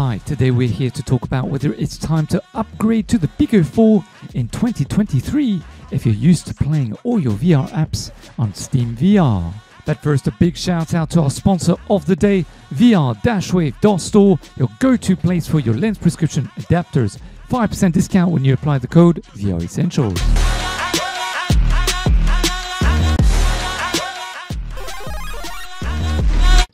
Hi, today we're here to talk about whether it's time to upgrade to the Pico 4 in 2023 if you're used to playing all your VR apps on Steam VR. But first, a big shout out to our sponsor of the day, VR-Wave.store, your go-to place for your lens prescription adapters. 5% discount when you apply the code VR Essentials.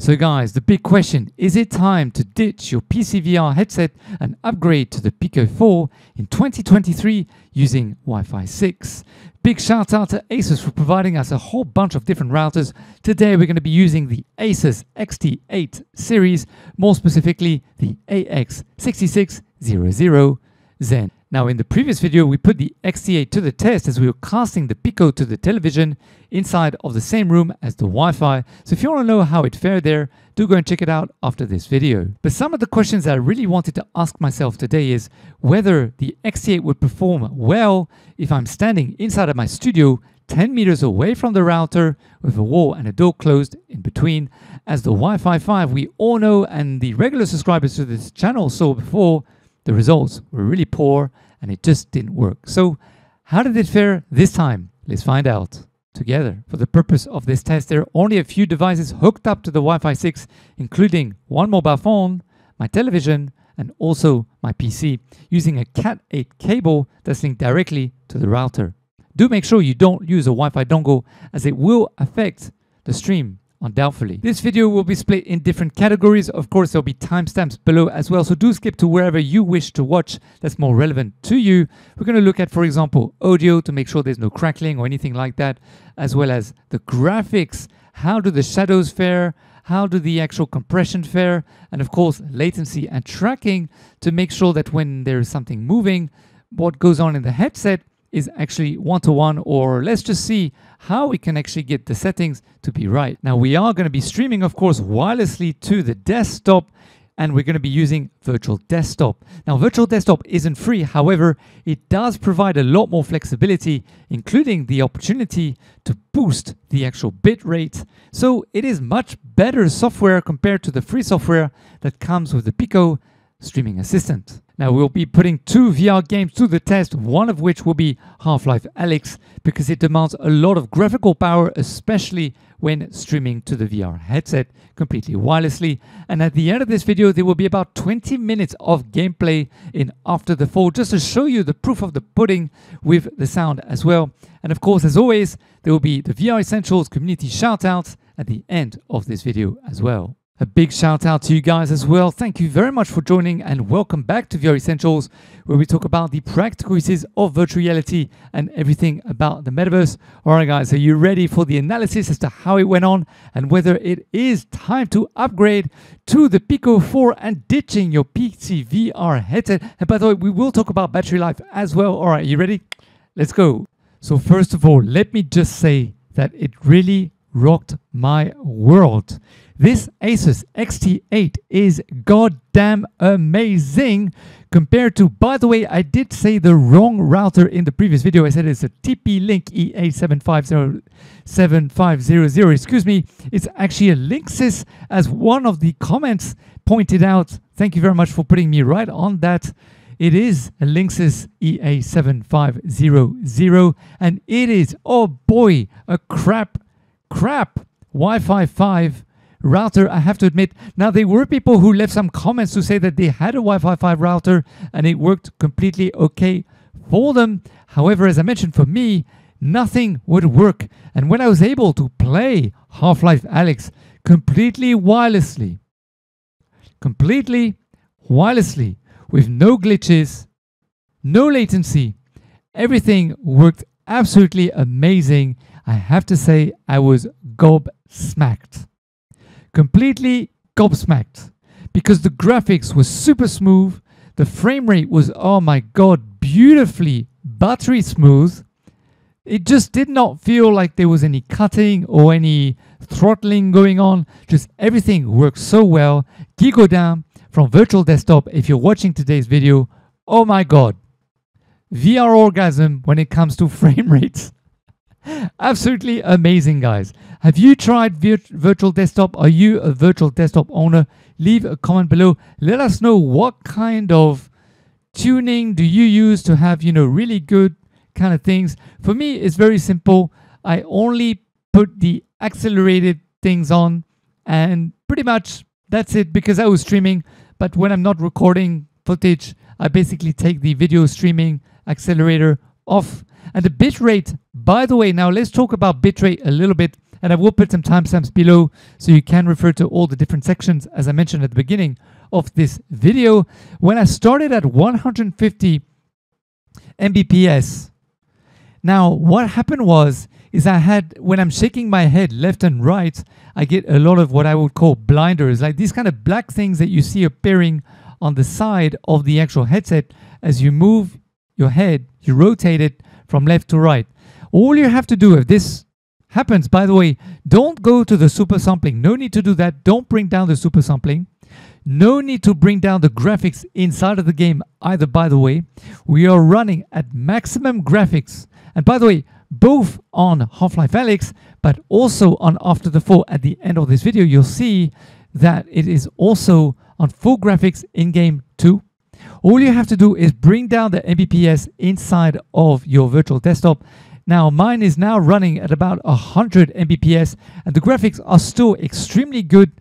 So guys, the big question, is it time to ditch your PC VR headset and upgrade to the Pico 4 in 2023 using Wi-Fi 6? Big shout out to Asus for providing us a whole bunch of different routers. Today we're going to be using the Asus XT8 series, more specifically the AX6600 Zen. Now in the previous video we put the XT8 to the test as we were casting the Pico to the television inside of the same room as the Wi-Fi. So if you want to know how it fared there, do go and check it out after this video. But some of the questions I really wanted to ask myself today is whether the XT8 would perform well if I'm standing inside of my studio 10 meters away from the router with a wall and a door closed in between. As the Wi-Fi 5 we all know and the regular subscribers to this channel saw before, the results were really poor and it just didn't work. So, how did it fare this time? Let's find out together. For the purpose of this test, there are only a few devices hooked up to the Wi Fi 6, including one mobile phone, my television, and also my PC, using a Cat 8 cable that's linked directly to the router. Do make sure you don't use a Wi Fi dongle as it will affect the stream undoubtedly. This video will be split in different categories. Of course, there'll be timestamps below as well. So do skip to wherever you wish to watch that's more relevant to you. We're going to look at, for example, audio to make sure there's no crackling or anything like that, as well as the graphics. How do the shadows fare? How do the actual compression fare? And of course, latency and tracking to make sure that when there is something moving, what goes on in the headset is actually one-to-one or let's just see how we can actually get the settings to be right. Now we are going to be streaming of course wirelessly to the desktop and we're going to be using virtual desktop. Now virtual desktop isn't free, however, it does provide a lot more flexibility, including the opportunity to boost the actual bit rate. So it is much better software compared to the free software that comes with the Pico streaming assistant. Now we'll be putting two VR games to the test, one of which will be Half-Life Alyx because it demands a lot of graphical power, especially when streaming to the VR headset completely wirelessly. And at the end of this video, there will be about 20 minutes of gameplay in After the Fall, just to show you the proof of the pudding with the sound as well. And of course, as always, there will be the VR Essentials community shoutouts at the end of this video as well. A big shout out to you guys as well. Thank you very much for joining and welcome back to VR Essentials, where we talk about the practical uses of virtual reality and everything about the metaverse. All right, guys, are you ready for the analysis as to how it went on and whether it is time to upgrade to the Pico 4 and ditching your PC VR headset? And by the way, we will talk about battery life as well. All right, you ready? Let's go. So, first of all, let me just say that it really rocked my world. This Asus XT8 is goddamn amazing compared to, by the way, I did say the wrong router in the previous video. I said it's a TP-Link EA7500, excuse me. It's actually a Linksys as one of the comments pointed out. Thank you very much for putting me right on that. It is a Linksys EA7500 and it is, oh boy, a crap, crap Wi-Fi 5 router, I have to admit. Now, there were people who left some comments to say that they had a Wi Fi 5 router and it worked completely okay for them. However, as I mentioned, for me, nothing would work. And when I was able to play Half Life Alyx completely wirelessly, completely wirelessly, with no glitches, no latency, everything worked absolutely amazing. I have to say, I was gobsmacked completely gobsmacked because the graphics were super smooth. The frame rate was, oh my god, beautifully buttery smooth. It just did not feel like there was any cutting or any throttling going on. Just everything worked so well. Guy Godin from Virtual Desktop, if you're watching today's video, oh my god. VR orgasm when it comes to frame rates. Absolutely amazing, guys. Have you tried vir- virtual desktop? Are you a virtual desktop owner? leave a comment below. Let us know what kind of tuning do you use to have, you know, really good kind of things. For me, it's very simple. I only put the accelerated things on and pretty much that's it because I was streaming. But when I'm not recording footage, I basically take the video streaming accelerator off. And the bitrate, by the way, now let's talk about bitrate a little bit. And I will put some timestamps below so you can refer to all the different sections, as I mentioned at the beginning of this video. When I started at 150 Mbps, now what happened was, is I had, when I'm shaking my head left and right, I get a lot of what I would call blinders, like these kind of black things that you see appearing on the side of the actual headset as you move your head, you rotate it from left to right. All you have to do if this happens, by the way, don't go to the super sampling. No need to do that. Don't bring down the super sampling. No need to bring down the graphics inside of the game either, by the way. We are running at maximum graphics. And by the way, both on Half-Life Alyx, but also on After the Fall at the end of this video, you'll see that it is also on full graphics in game too. All you have to do is bring down the Mbps inside of your virtual desktop. Now mine is now running at about 100 Mbps and the graphics are still extremely good.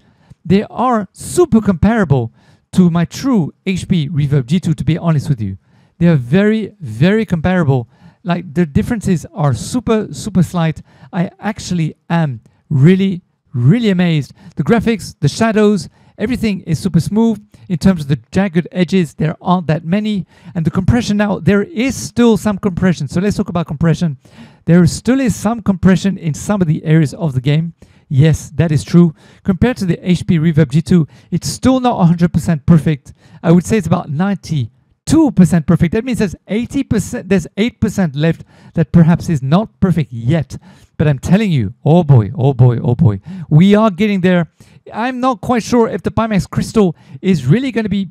They are super comparable to my true HP Reverb G2 to be honest with you. They are very, very comparable. Like the differences are super, super slight. I actually am really, really amazed. The graphics, the shadows, Everything is super smooth. In terms of the jagged edges, there aren't that many. And the compression now, there is still some compression. So let's talk about compression. There still is some compression in some of the areas of the game. Yes, that is true. Compared to the HP Reverb G2, it's still not 100% perfect. I would say it's about 92% perfect. That means there's 80%, there's 8% left that perhaps is not perfect yet. But I'm telling you, oh boy, oh boy, oh boy, we are getting there. I'm not quite sure if the Pimax Crystal is really going to be.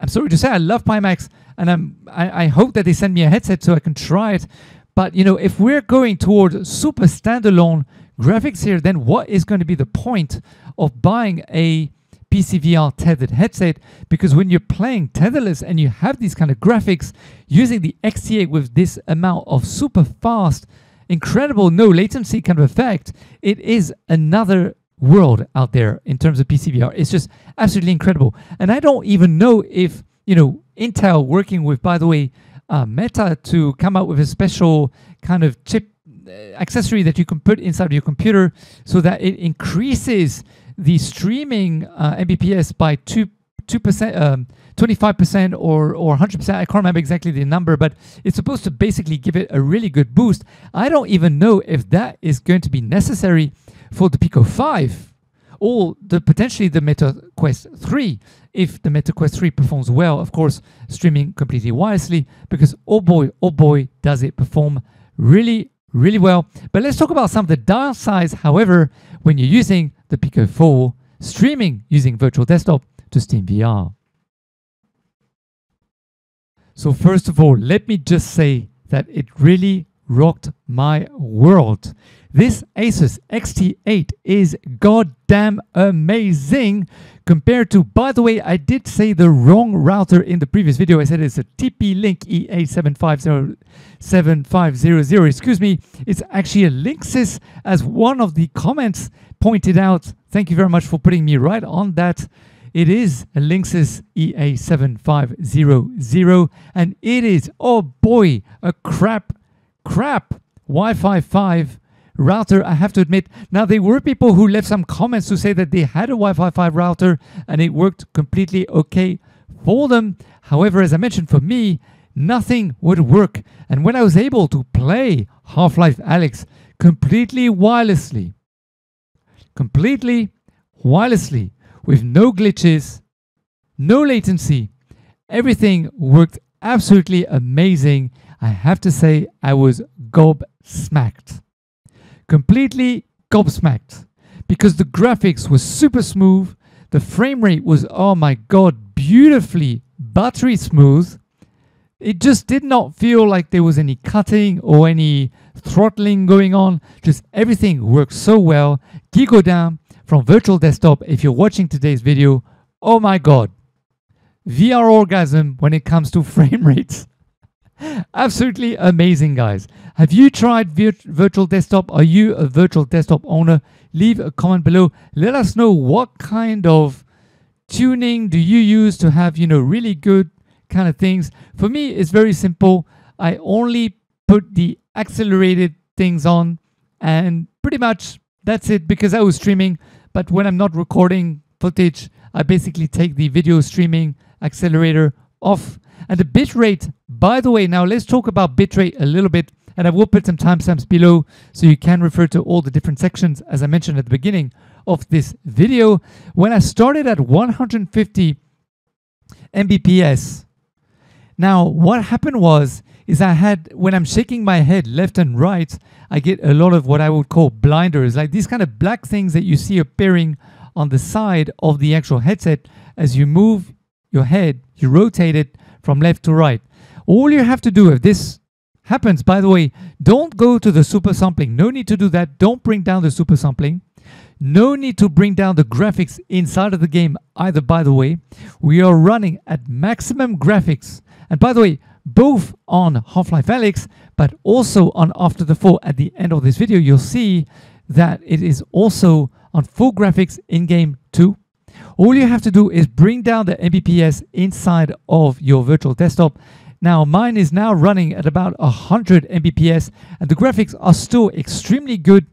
I'm sorry to say, I love Pimax, and I'm, I, I hope that they send me a headset so I can try it. But you know, if we're going toward super standalone graphics here, then what is going to be the point of buying a PCVR tethered headset? Because when you're playing tetherless and you have these kind of graphics using the XT8 with this amount of super fast, incredible no latency kind of effect, it is another world out there in terms of PCVR. It's just absolutely incredible. And I don't even know if, you know, Intel working with, by the way, uh, Meta to come out with a special kind of chip uh, accessory that you can put inside of your computer so that it increases the streaming uh, Mbps by 2 2%, um, 25% or, or 100%. I can't remember exactly the number, but it's supposed to basically give it a really good boost. I don't even know if that is going to be necessary for the Pico 5 or the potentially the Meta Quest 3 if the Meta Quest 3 performs well, of course, streaming completely wirelessly because oh boy, oh boy, does it perform really, really well. But let's talk about some of the downsides, however, when you're using the Pico 4 streaming using virtual desktop to Steam VR. So first of all, let me just say that it really rocked my world. This Asus XT8 is goddamn amazing compared to, by the way, I did say the wrong router in the previous video. I said it's a TP-Link EA750, excuse me. It's actually a Linksys as one of the comments pointed out. Thank you very much for putting me right on that. It is a Linksys EA7500 and it is, oh boy, a crap, crap Wi-Fi 5 router, I have to admit. Now, there were people who left some comments to say that they had a Wi Fi 5 router and it worked completely okay for them. However, as I mentioned, for me, nothing would work. And when I was able to play Half Life Alyx completely wirelessly, completely wirelessly, with no glitches, no latency, everything worked absolutely amazing. I have to say, I was gobsmacked completely gobsmacked because the graphics were super smooth. The frame rate was, oh my god, beautifully buttery smooth. It just did not feel like there was any cutting or any throttling going on. Just everything worked so well. Guy Godin from Virtual Desktop, if you're watching today's video, oh my god, VR orgasm when it comes to frame rates. Absolutely amazing, guys. Have you tried vir- virtual desktop? Are you a virtual desktop owner? Leave a comment below. Let us know what kind of tuning do you use to have, you know, really good kind of things. For me, it's very simple. I only put the accelerated things on and pretty much that's it because I was streaming. But when I'm not recording footage, I basically take the video streaming accelerator off. And the bitrate, by the way, now let's talk about bitrate a little bit. And I will put some timestamps below so you can refer to all the different sections, as I mentioned at the beginning of this video. When I started at 150 Mbps, now what happened was, is I had, when I'm shaking my head left and right, I get a lot of what I would call blinders, like these kind of black things that you see appearing on the side of the actual headset as you move your head, you rotate it from left to right. All you have to do if this happens, by the way, don't go to the super sampling. No need to do that. Don't bring down the super sampling. No need to bring down the graphics inside of the game either, by the way. We are running at maximum graphics. And by the way, both on Half-Life Alyx, but also on After the Fall at the end of this video, you'll see that it is also on full graphics in-game too. All you have to do is bring down the Mbps inside of your virtual desktop. Now, mine is now running at about 100 Mbps, and the graphics are still extremely good.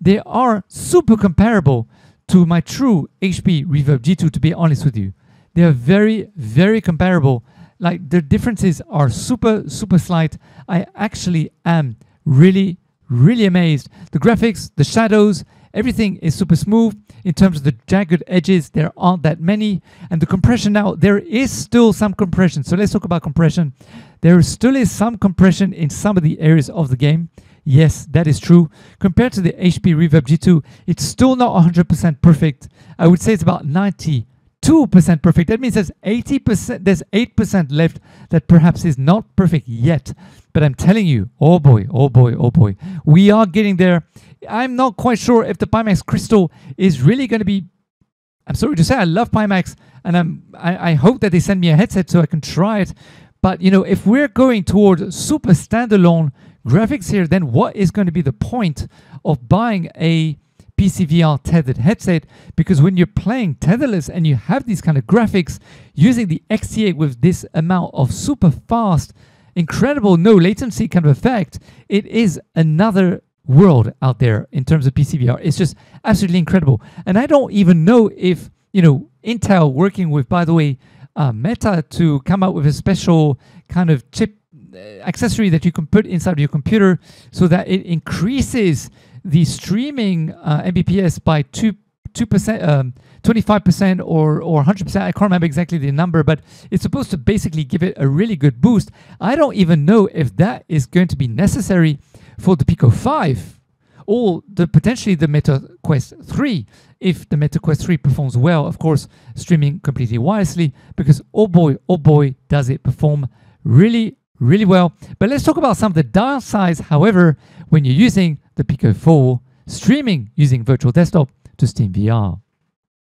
They are super comparable to my true HP Reverb G2, to be honest with you. They are very, very comparable. Like, the differences are super, super slight. I actually am really, really amazed. The graphics, the shadows, everything is super smooth. In terms of the jagged edges, there aren't that many. And the compression now, there is still some compression. So let's talk about compression. There still is some compression in some of the areas of the game. Yes, that is true. Compared to the HP Reverb G2, it's still not 100% perfect. I would say it's about 92% perfect. That means there's 80%, there's 8% left that perhaps is not perfect yet. But I'm telling you, oh boy, oh boy, oh boy, we are getting there. I'm not quite sure if the Pimax Crystal is really going to be. I'm sorry to say, I love Pimax, and I'm, I, I hope that they send me a headset so I can try it. But you know, if we're going toward super standalone graphics here, then what is going to be the point of buying a PCVR tethered headset? Because when you're playing tetherless and you have these kind of graphics using the XT8 with this amount of super fast, incredible no latency kind of effect, it is another world out there in terms of PCVR. It's just absolutely incredible. And I don't even know if, you know, Intel working with, by the way, uh, Meta to come out with a special kind of chip uh, accessory that you can put inside your computer so that it increases the streaming uh, Mbps by 2 2%, um, 25% or, or 100%. I can't remember exactly the number, but it's supposed to basically give it a really good boost. I don't even know if that is going to be necessary for the Pico 5 or the potentially the Meta Quest 3 if the Meta Quest 3 performs well, of course, streaming completely wirelessly because oh boy, oh boy, does it perform really, really well. But let's talk about some of the downsides, however, when you're using the Pico 4 streaming using virtual desktop to Steam VR.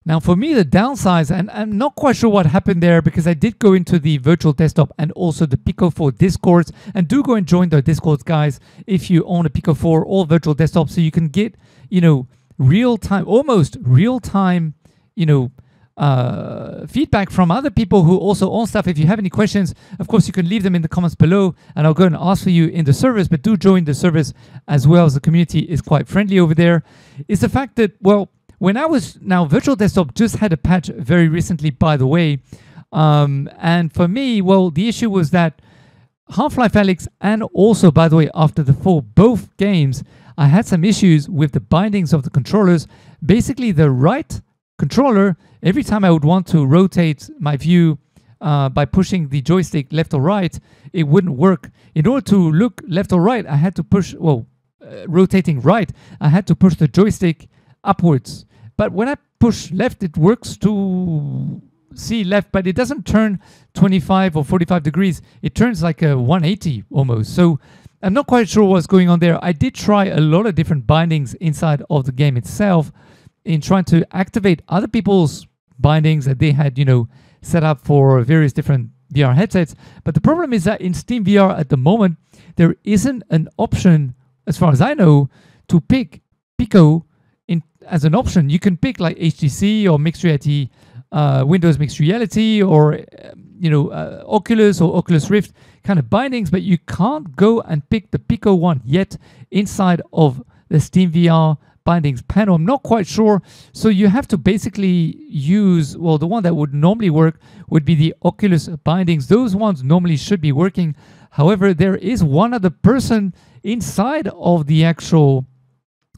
Now, for me, the downsides, and I'm not quite sure what happened there because I did go into the virtual desktop and also the Pico 4 Discords. And do go and join the Discords, guys, if you own a Pico 4 or virtual desktop, so you can get, you know, real time, almost real time, you know, uh, feedback from other people who also own stuff. If you have any questions, of course, you can leave them in the comments below and I'll go and ask for you in the service. But do join the service as well as the community is quite friendly over there. Is the fact that, well, when I was now Virtual Desktop just had a patch very recently, by the way. Um, and for me, well, the issue was that Half-Life Alyx and also, by the way, After the Fall, both games, I had some issues with the bindings of the controllers. Basically, the right controller, every time I would want to rotate my view uh, by pushing the joystick left or right, it wouldn't work. In order to look left or right, I had to push, well, uh, rotating right, I had to push the joystick upwards. But when I push left, it works to see left, but it doesn't turn 25 or 45 degrees. It turns like a 180 almost. So I'm not quite sure what's going on there. I did try a lot of different bindings inside of the game itself in trying to activate other people's bindings that they had, you know, set up for various different VR headsets. But the problem is that in Steam VR at the moment, there isn't an option, as far as I know, to pick Pico in as an option. You can pick like HTC or mixed reality, uh, Windows mixed reality, or you know uh, Oculus or Oculus Rift kind of bindings, but you can't go and pick the Pico one yet inside of the Steam VR bindings panel. I'm not quite sure. So you have to basically use, well, the one that would normally work would be the Oculus bindings. Those ones normally should be working. However, there is one other person inside of the actual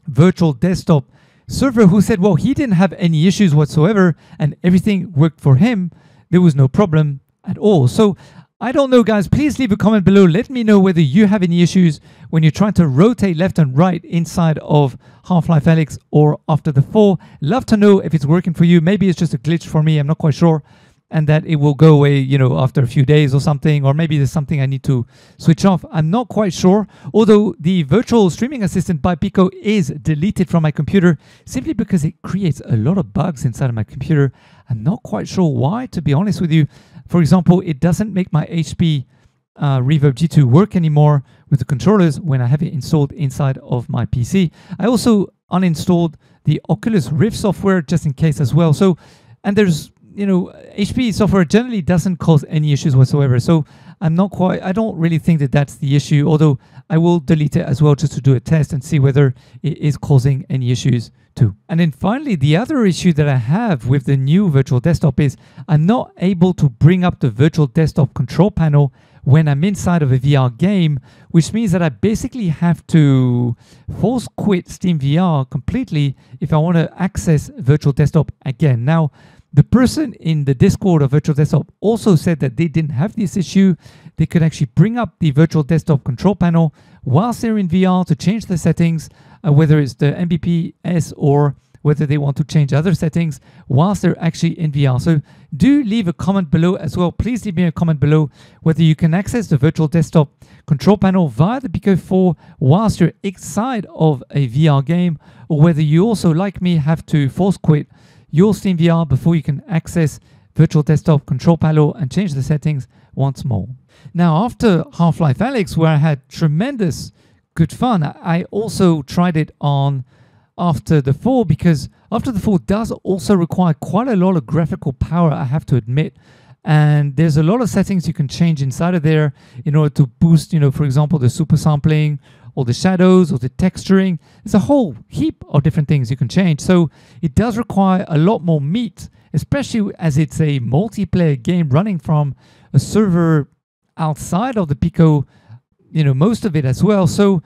virtual desktop server who said, well, he didn't have any issues whatsoever and everything worked for him. There was no problem at all. So I don't know, guys. Please leave a comment below. Let me know whether you have any issues when you're trying to rotate left and right inside of Half-Life Alyx or After the Fall. Love to know if it's working for you. Maybe it's just a glitch for me. I'm not quite sure. And that it will go away, you know, after a few days or something. Or maybe there's something I need to switch off. I'm not quite sure. Although the virtual streaming assistant by Pico is deleted from my computer simply because it creates a lot of bugs inside of my computer. I'm not quite sure why, to be honest with you. For example, it doesn't make my HP uh, Reverb G2 work anymore with the controllers when I have it installed inside of my PC. I also uninstalled the Oculus Rift software just in case as well. So, and there's, you know, HP software generally doesn't cause any issues whatsoever. So I'm not quite, I don't really think that that's the issue, although I will delete it as well just to do a test and see whether it is causing any issues too. And then finally, the other issue that I have with the new virtual desktop is I'm not able to bring up the virtual desktop control panel when I'm inside of a VR game, which means that I basically have to force quit Steam VR completely if I want to access virtual desktop again. Now, the person in the Discord of Virtual Desktop also said that they didn't have this issue. They could actually bring up the Virtual Desktop control panel whilst they're in VR to change the settings uh, whether it's the MBPS or whether they want to change other settings whilst they're actually in VR. So do leave a comment below as well. Please leave me a comment below whether you can access the virtual desktop control panel via the Pico 4 whilst you're inside of a VR game or whether you also, like me, have to force quit your Steam VR before you can access virtual desktop control panel and change the settings once more. Now, after Half-Life Alyx, where I had tremendous good fun. I also tried it on After the Fall because After the Fall does also require quite a lot of graphical power, I have to admit. And there's a lot of settings you can change inside of there in order to boost, you know, for example, the super sampling or the shadows or the texturing. There's a whole heap of different things you can change. So it does require a lot more meat, especially as it's a multiplayer game running from a server outside of the Pico you know, most of it as well. So,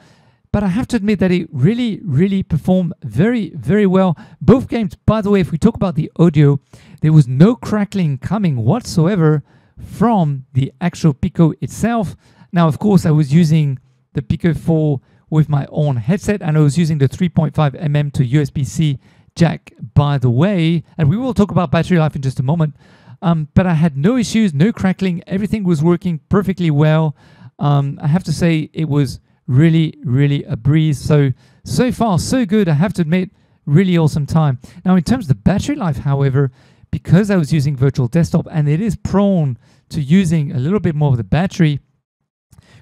but I have to admit that it really, really performed very, very well. Both games, by the way, if we talk about the audio, there was no crackling coming whatsoever from the actual Pico itself. Now, of course, I was using the Pico 4 with my own headset and I was using the 3.5mm to USB-C jack, by the way. And we will talk about battery life in just a moment. Um, but I had no issues, no crackling. Everything was working perfectly well. Um, I have to say it was really, really a breeze. So, so far, so good. I have to admit, really awesome time. Now, in terms of the battery life, however, because I was using virtual desktop and it is prone to using a little bit more of the battery,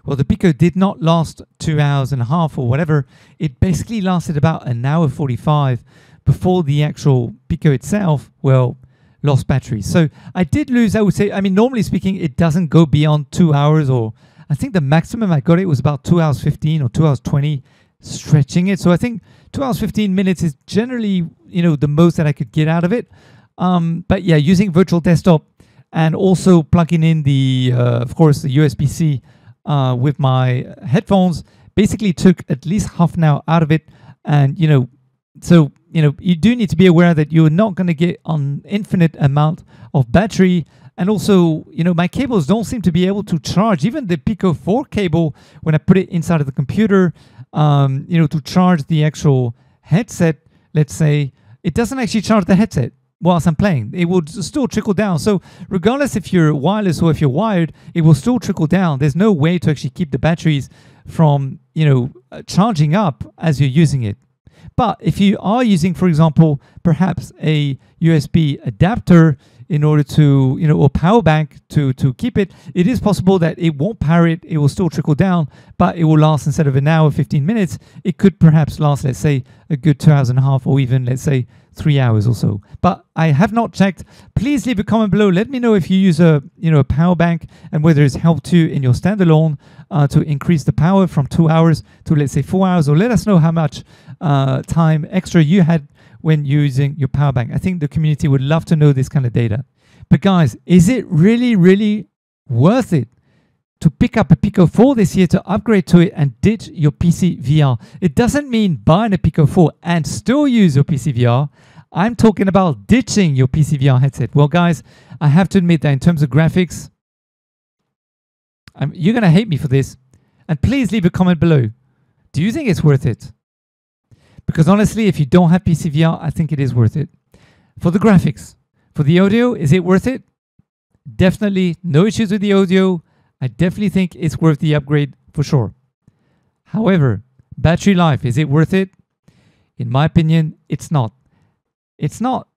well, the Pico did not last two hours and a half or whatever. It basically lasted about an hour 45 before the actual Pico itself, well, lost battery. So I did lose, I would say, I mean, normally speaking, it doesn't go beyond two hours or I think the maximum I got it was about 2 hours 15 or 2 hours 20 stretching it. So I think 2 hours 15 minutes is generally, you know, the most that I could get out of it. Um, but yeah, using virtual desktop and also plugging in the, uh, of course, the USB-C uh, with my headphones basically took at least half an hour out of it. And, you know, so, you know, you do need to be aware that you're not going to get an infinite amount of battery and also, you know, my cables don't seem to be able to charge. Even the Pico 4 cable, when I put it inside of the computer, um, you know, to charge the actual headset, let's say, it doesn't actually charge the headset whilst I'm playing. It will still trickle down. So regardless if you're wireless or if you're wired, it will still trickle down. There's no way to actually keep the batteries from, you know, uh, charging up as you're using it. But if you are using, for example, perhaps a USB adapter in order to, you know, or power bank to to keep it, it is possible that it won't power it. It will still trickle down, but it will last instead of an hour, 15 minutes. It could perhaps last, let's say, a good two hours and a half, or even let's say three hours or so. But I have not checked. Please leave a comment below. Let me know if you use a you know a power bank and whether it's helped you in your standalone uh, to increase the power from two hours to let's say four hours, or let us know how much uh, time extra you had when using your power bank. I think the community would love to know this kind of data. But guys, is it really, really worth it to pick up a Pico 4 this year to upgrade to it and ditch your PC VR? It doesn't mean buying a Pico 4 and still use your PC VR. I'm talking about ditching your PC VR headset. Well, guys, I have to admit that in terms of graphics, I'm, you're going to hate me for this. And please leave a comment below. Do you think it's worth it? Because honestly, if you don't have PCVR, I think it is worth it. For the graphics, for the audio, is it worth it? Definitely no issues with the audio. I definitely think it's worth the upgrade for sure. However, battery life, is it worth it? In my opinion, it's not. It's not.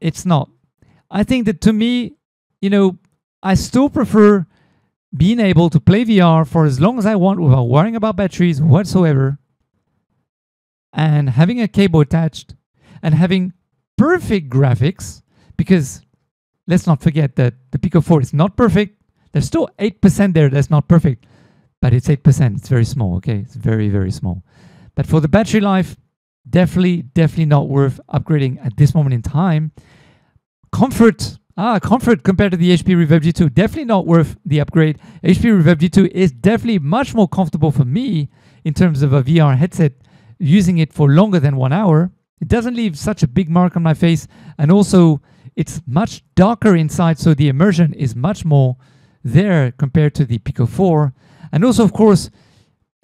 It's not. I think that to me, you know, I still prefer being able to play VR for as long as I want without worrying about batteries whatsoever and having a cable attached and having perfect graphics because let's not forget that the Pico 4 is not perfect. There's still 8% there that's not perfect, but it's 8%. It's very small, okay? It's very, very small. But for the battery life, definitely, definitely not worth upgrading at this moment in time. Comfort, ah, comfort compared to the HP Reverb G2, definitely not worth the upgrade. HP Reverb G2 is definitely much more comfortable for me in terms of a VR headset using it for longer than one hour. It doesn't leave such a big mark on my face. And also, it's much darker inside, so the immersion is much more there compared to the Pico 4. And also, of course,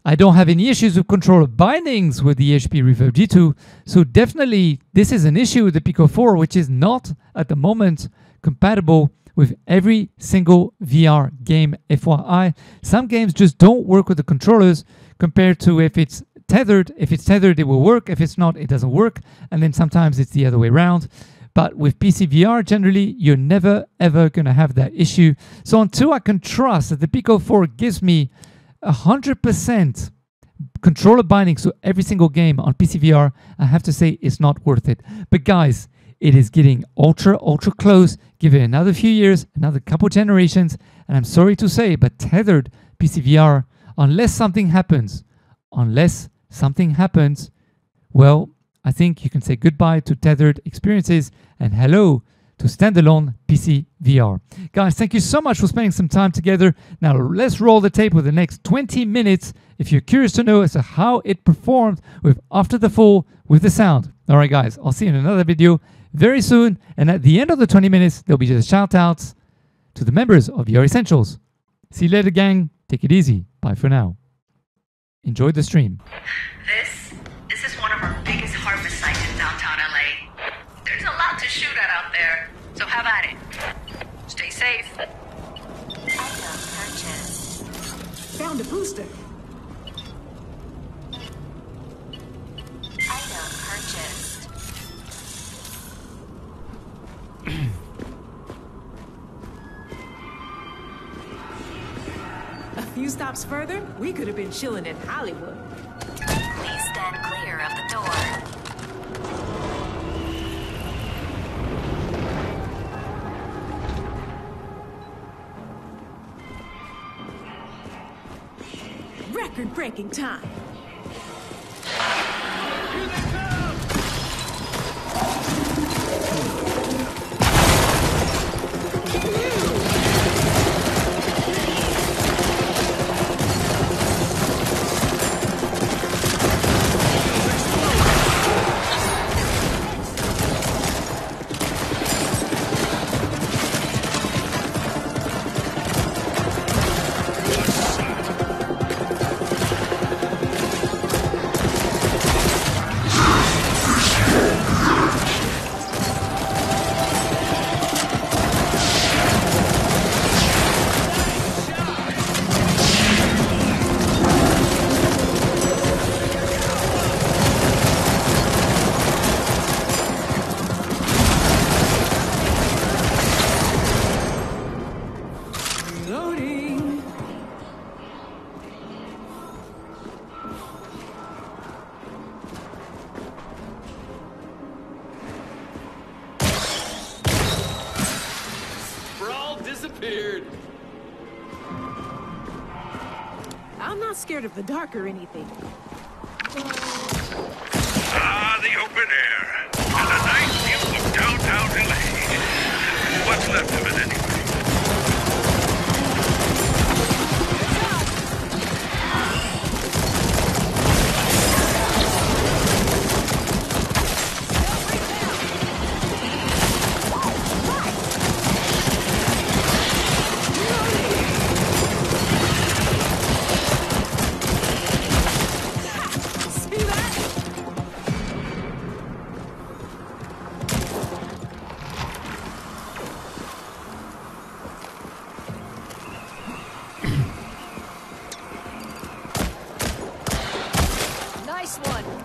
I don't have any issues with controller bindings with the HP Reverb G2. So definitely, this is an issue with the Pico 4, which is not at the moment compatible with every single VR game, FYI. Some games just don't work with the controllers compared to if it's tethered. If it's tethered, it will work. If it's not, it doesn't work. And then sometimes it's the other way around. But with PCVR, generally, you're never ever going to have that issue. So until I can trust that the Pico 4 gives me 100% controller bindings to every single game on PCVR, I have to say it's not worth it. But guys, it is getting ultra, ultra close. Give it another few years, another couple generations. And I'm sorry to say, but tethered PCVR, unless something happens, unless something happens, well, I think you can say goodbye to tethered experiences and hello to standalone PC VR. Guys, thank you so much for spending some time together. Now let's roll the tape with the next 20 minutes if you're curious to know as to how it performed with After the Fall with the sound. All right, guys, I'll see you in another video very soon. And at the end of the 20 minutes, there'll be just shout outs to the members of VR Essentials. See you later, gang. Take it easy. Bye for now. Enjoy the stream. This, this is one of our biggest harvest sites in downtown LA. There's a lot to shoot at out there, so have at it. Stay safe. Item purchased. Found a booster. Item purchased. Few stops further, we could have been chilling in Hollywood. Please stand clear of the door. Record Loading. Brawl disappeared. I'm not scared of the dark or anything. One.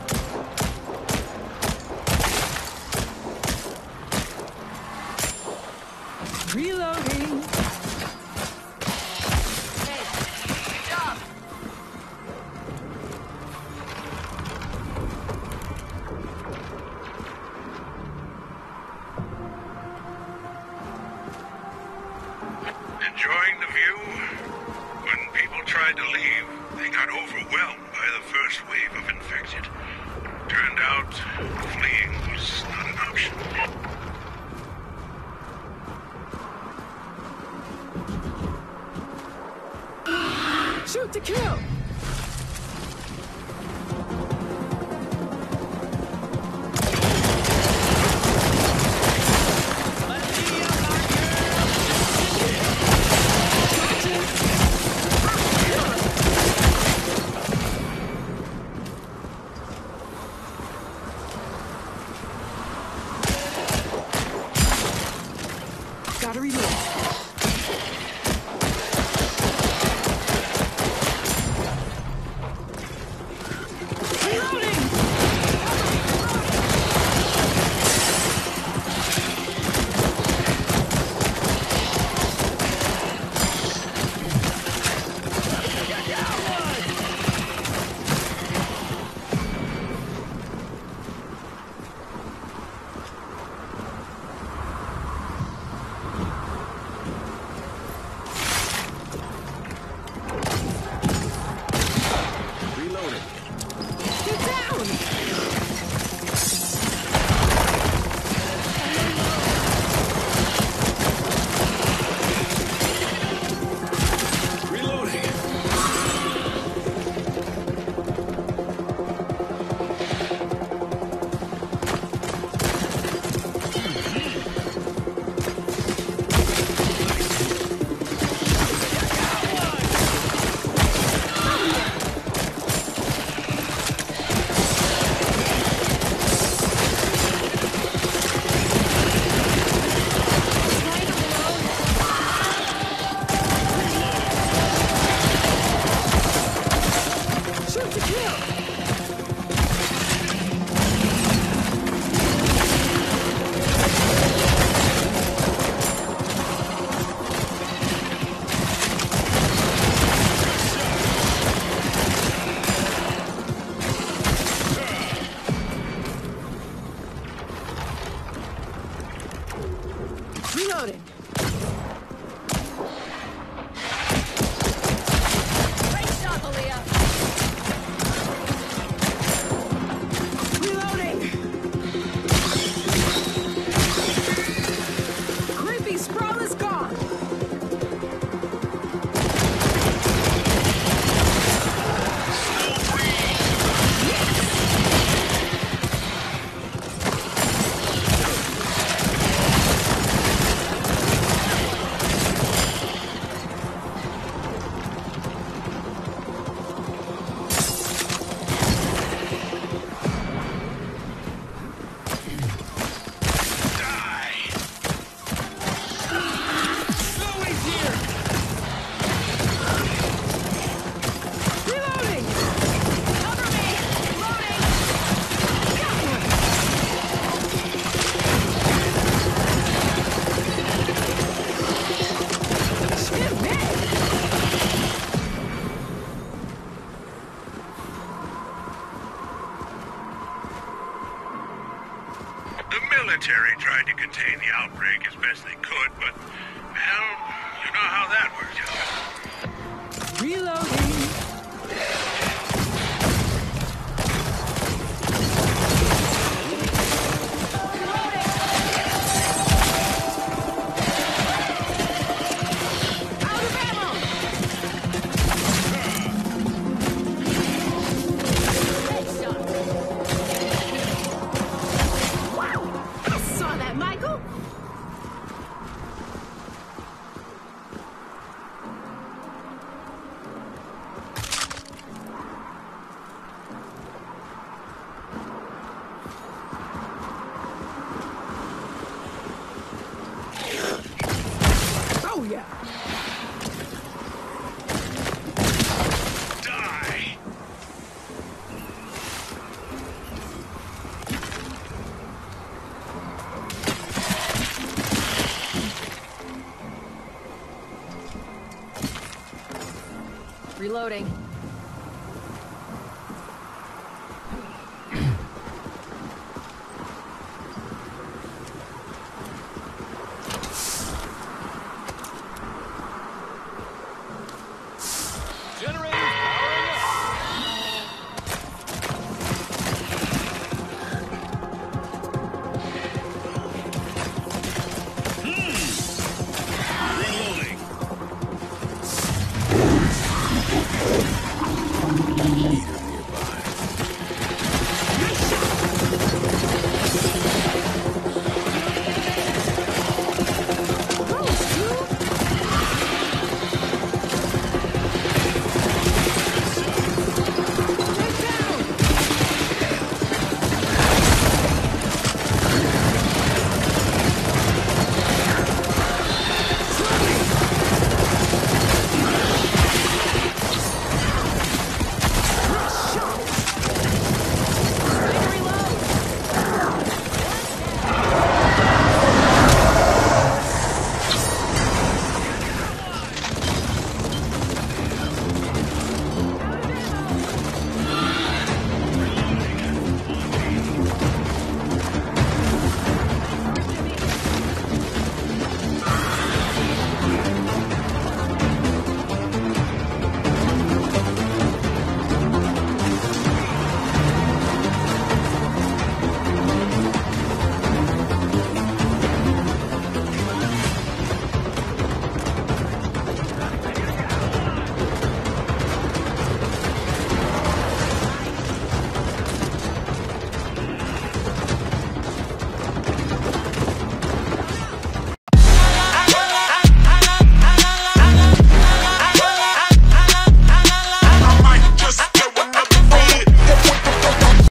Reloading.